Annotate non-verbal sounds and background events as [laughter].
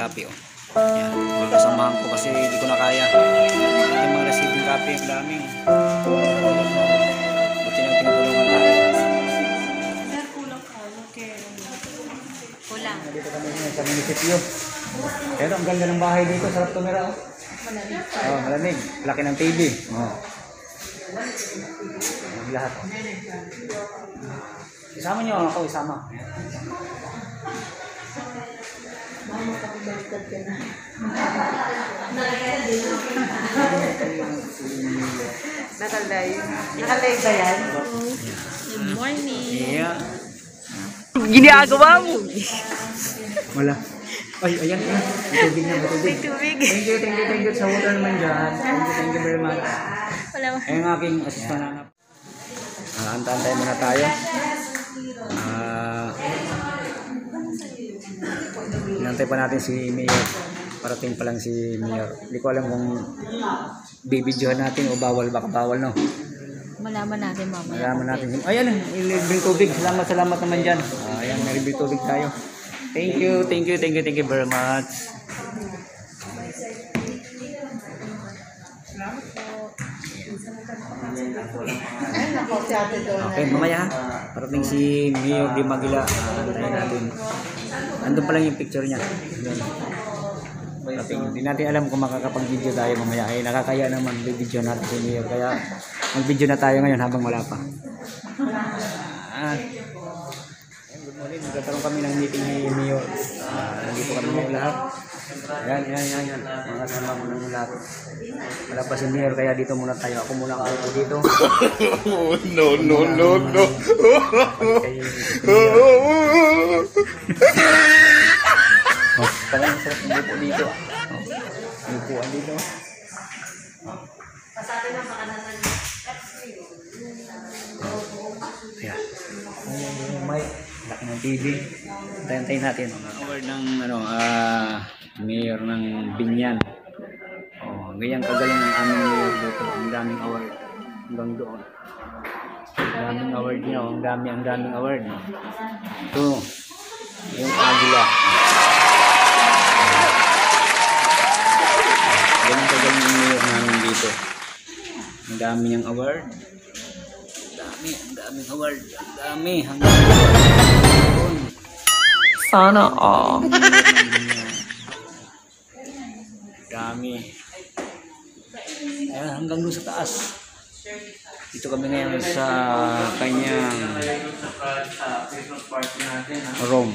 copy oh. Yan. Well, nasamahan ko kasi hindi ko na kaya. Yung mga receiving copy, ang dami. Buti nang tinutulungan tayo. Sir, kulang ka. Okay. Kulang. Dito kami ngayon sa munisipyo. Pero ang ganda ng bahay dito. Sarap tumira oh. Malamig. Oh, malamig. Laki ng TV. Oh. Lahat. Isama niyo ako, isama. Isama. Nakalay. Nakalay ba yan? Good morning. Yeah. Ginagawa mo. Wala. Ay, ayan, ayan. May tubig na, may tubig. Tubig. Thank you, thank you, thank you sa water naman dyan. Thank you, thank you very much. Wala mo. Ay, ang aking assistant nanap. Uh, antay muna tayo. Ah, Inantay pa natin si Mayor. Parating pa lang si Mayor. Hindi ko alam kung bibidyohan natin o bawal. Baka bawal, no? Malaman natin mamaya. Malaman natin. Ayan, libreng tubig. Salamat, salamat naman dyan. Ayan, may libreng tubig tayo. Thank you, thank you, thank you, thank you very much. Okay, mamaya. Parating si Mayor Di Magila. Antayin natin. Andun pa lang yung picture niya. Parating. Hindi natin alam kung makakapag-video tayo mamaya. Eh, nakakaya naman video natin si Mayor. Kaya mag-video na tayo ngayon habang wala pa. Ah. Good morning. Magkakaroon kami ng meeting ni Mayor. Ah, nandito kami lahat. Ayan, ayan, ayan, ayan. Mga kasama mo ng lahat. Wala pa si Mayor, kaya dito muna tayo. Ako muna ako dito. [laughs] no, no, no, no. Dito. Oh, parang sarap ng buko dito. ah. Oh, yung upuan dito. Kaya, ayan yung mic, laki ng TV. Tayo-tayo natin. Award ng, ano, ah, mayor ng Binyan. Oh, ganyan kagaling ang aming mayor dito. Ang daming award. Hanggang doon. Ang daming award niya. Ang dami, ang daming award. Ito, yung agila. Ganyan kagaling ang mayor namin dito. Ang dami niyang award. Ang dami, ang daming award. Ang dami, hanggang doon. Sana all. Dami. Ayan, hanggang doon sa taas. Dito kami ngayon sa kanyang room.